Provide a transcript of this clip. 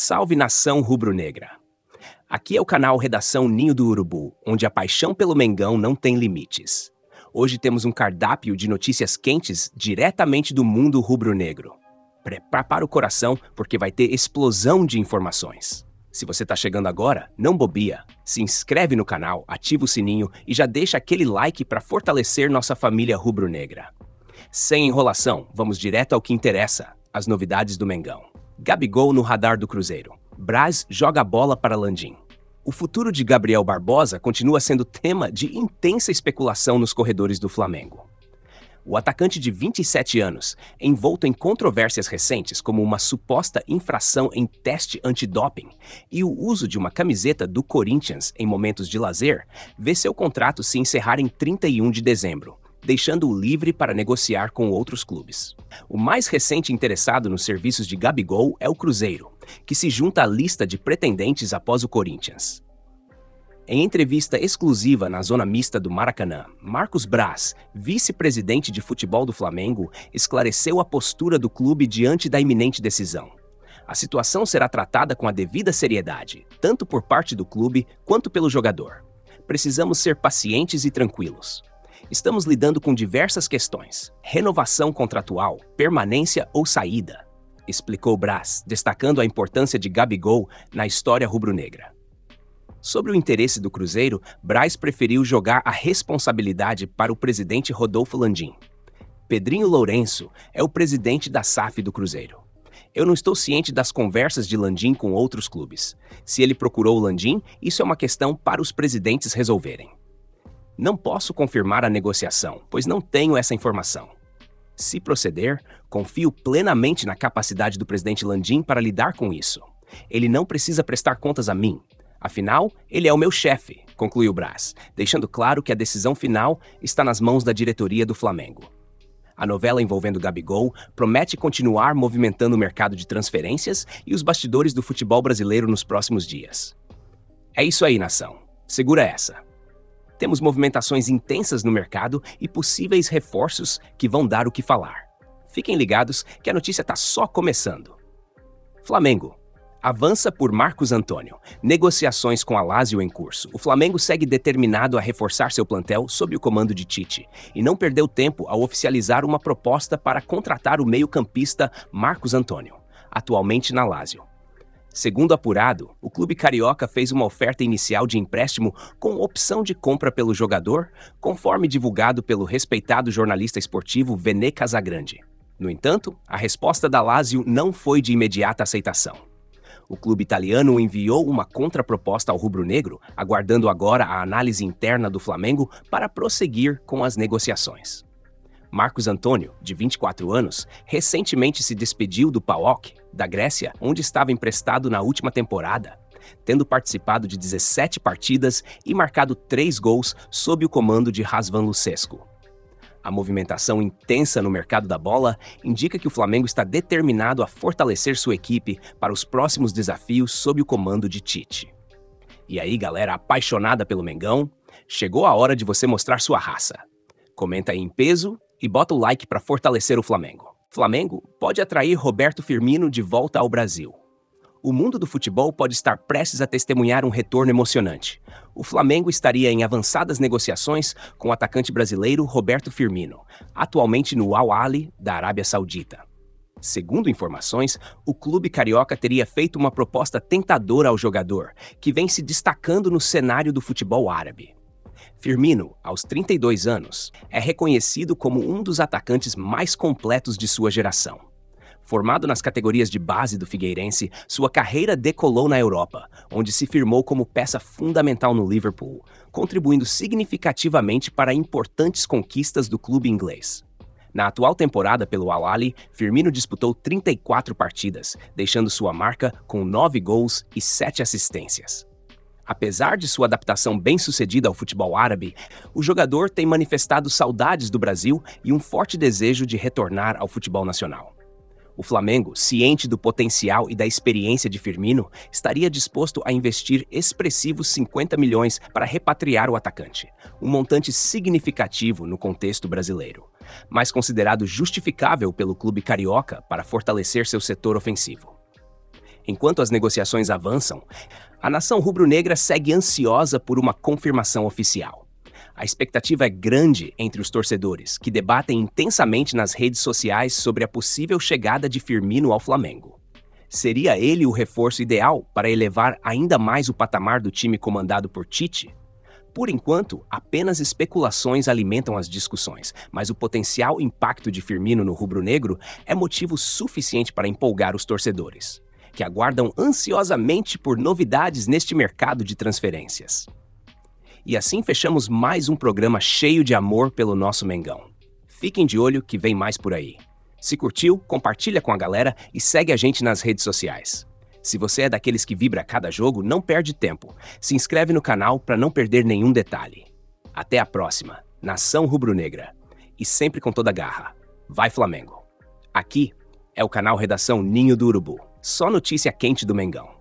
Salve nação rubro-negra! Aqui é o canal Redação Ninho do Urubu, onde a paixão pelo Mengão não tem limites. Hoje temos um cardápio de notícias quentes diretamente do mundo rubro-negro. Prepara o coração, porque vai ter explosão de informações. Se você está chegando agora, não bobia. Se inscreve no canal, ativa o sininho e já deixa aquele like para fortalecer nossa família rubro-negra. Sem enrolação, vamos direto ao que interessa: as novidades do Mengão. Gabigol no radar do Cruzeiro. Braz joga a bola para Landim. O futuro de Gabriel Barbosa continua sendo tema de intensa especulação nos corredores do Flamengo. O atacante de 27 anos, envolto em controvérsias recentes como uma suposta infração em teste antidoping e o uso de uma camiseta do Corinthians em momentos de lazer, vê seu contrato se encerrar em 31 de dezembro, deixando-o livre para negociar com outros clubes. O mais recente interessado nos serviços de Gabigol é o Cruzeiro, que se junta à lista de pretendentes após o Corinthians. Em entrevista exclusiva na zona mista do Maracanã, Marcos Braz, vice-presidente de futebol do Flamengo, esclareceu a postura do clube diante da iminente decisão. A situação será tratada com a devida seriedade, tanto por parte do clube quanto pelo jogador. Precisamos ser pacientes e tranquilos estamos lidando com diversas questões: renovação contratual, permanência ou saída, explicou Brás, destacando a importância de Gabigol na história rubro-negra. Sobre o interesse do Cruzeiro, Braz preferiu jogar a responsabilidade para o presidente Rodolfo Landim. Pedrinho Lourenço é o presidente da SAF do Cruzeiro. Eu não estou ciente das conversas de Landim com outros clubes. Se ele procurou o Landim, isso é uma questão para os presidentes resolverem. Não posso confirmar a negociação, pois não tenho essa informação. Se proceder, confio plenamente na capacidade do presidente Landim para lidar com isso. Ele não precisa prestar contas a mim. Afinal, ele é o meu chefe, concluiu Braz, deixando claro que a decisão final está nas mãos da diretoria do Flamengo. A novela envolvendo Gabigol promete continuar movimentando o mercado de transferências e os bastidores do futebol brasileiro nos próximos dias. É isso aí, nação. Segura essa. Temos movimentações intensas no mercado e possíveis reforços que vão dar o que falar. Fiquem ligados que a notícia está só começando. Flamengo. Avança por Marcos Antônio. Negociações com a Lazio em curso. O Flamengo segue determinado a reforçar seu plantel sob o comando de Tite e não perdeu tempo ao oficializar uma proposta para contratar o meio-campista Marcos Antônio, atualmente na Lazio. Segundo apurado, o clube carioca fez uma oferta inicial de empréstimo com opção de compra pelo jogador, conforme divulgado pelo respeitado jornalista esportivo Vene Casagrande. No entanto, a resposta da Lazio não foi de imediata aceitação. O clube italiano enviou uma contraproposta ao rubro-negro, aguardando agora a análise interna do Flamengo para prosseguir com as negociações. Marcos Antônio, de 24 anos, recentemente se despediu do PAOK, da Grécia, onde estava emprestado na última temporada, tendo participado de 17 partidas e marcado 3 gols sob o comando de Rasvan Lucescu. A movimentação intensa no mercado da bola indica que o Flamengo está determinado a fortalecer sua equipe para os próximos desafios sob o comando de Tite. E aí, galera apaixonada pelo Mengão, chegou a hora de você mostrar sua raça. Comenta aí em peso e bota o like para fortalecer o Flamengo. Flamengo pode atrair Roberto Firmino de volta ao Brasil. O mundo do futebol pode estar prestes a testemunhar um retorno emocionante. O Flamengo estaria em avançadas negociações com o atacante brasileiro Roberto Firmino, atualmente no Al Ahly da Arábia Saudita. Segundo informações, o clube carioca teria feito uma proposta tentadora ao jogador, que vem se destacando no cenário do futebol árabe. Firmino, aos 32 anos, é reconhecido como um dos atacantes mais completos de sua geração. Formado nas categorias de base do Figueirense, sua carreira decolou na Europa, onde se firmou como peça fundamental no Liverpool, contribuindo significativamente para importantes conquistas do clube inglês. Na atual temporada pelo Al Ahly, Firmino disputou 34 partidas, deixando sua marca com 9 gols e 7 assistências. Apesar de sua adaptação bem-sucedida ao futebol árabe, o jogador tem manifestado saudades do Brasil e um forte desejo de retornar ao futebol nacional. O Flamengo, ciente do potencial e da experiência de Firmino, estaria disposto a investir expressivos 50 milhões para repatriar o atacante, um montante significativo no contexto brasileiro, mas considerado justificável pelo clube carioca para fortalecer seu setor ofensivo. Enquanto as negociações avançam, a nação rubro-negra segue ansiosa por uma confirmação oficial. A expectativa é grande entre os torcedores, que debatem intensamente nas redes sociais sobre a possível chegada de Firmino ao Flamengo. Seria ele o reforço ideal para elevar ainda mais o patamar do time comandado por Tite? Por enquanto, apenas especulações alimentam as discussões, mas o potencial impacto de Firmino no rubro-negro é motivo suficiente para empolgar os torcedores, que aguardam ansiosamente por novidades neste mercado de transferências. E assim fechamos mais um programa cheio de amor pelo nosso Mengão. Fiquem de olho que vem mais por aí. Se curtiu, compartilha com a galera e segue a gente nas redes sociais. Se você é daqueles que vibra cada jogo, não perde tempo. Se inscreve no canal para não perder nenhum detalhe. Até a próxima, Nação Rubro-Negra. E sempre com toda garra. Vai Flamengo. Aqui é o canal Redação Ninho do Urubu. Só notícia quente do Mengão.